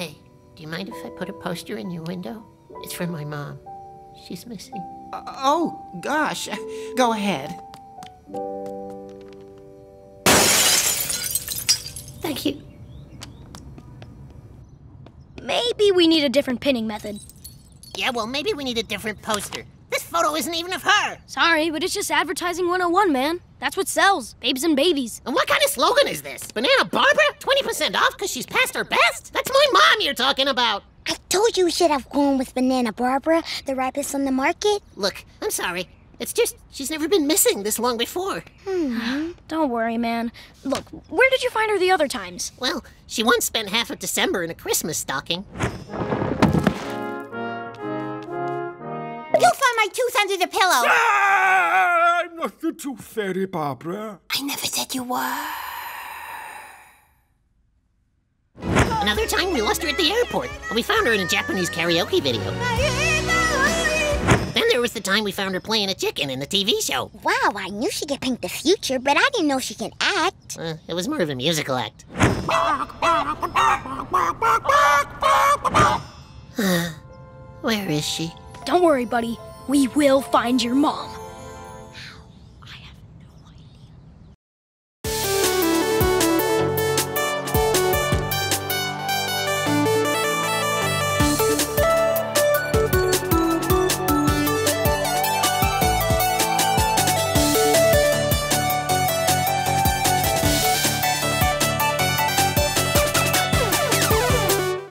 Hey, do you mind if I put a poster in your window? It's for my mom. She's missing. Uh, oh, gosh. Go ahead. Thank you. Maybe we need a different pinning method. Yeah, well, maybe we need a different poster. This photo isn't even of her. Sorry, but it's just advertising 101, man. That's what sells. Babes and babies. And what kind of slogan is this? Banana Barbara? 20% off because she's past her best? That's my mom you're talking about. I told you we should have gone with Banana Barbara, the ripest on the market. Look, I'm sorry. It's just she's never been missing this long before. Hmm. Don't worry, man. Look, where did you find her the other times? Well, she once spent half of December in a Christmas stocking. You found my tooth under the pillow. Ah, I'm not the tooth fairy, Barbara. I never said you were. Another time we lost her at the airport, and we found her in a Japanese karaoke video. Then there was the time we found her playing a chicken in the TV show. Wow, I knew she could paint the future, but I didn't know she can act. Uh, it was more of a musical act. Where is she? Don't worry, buddy. We will find your mom.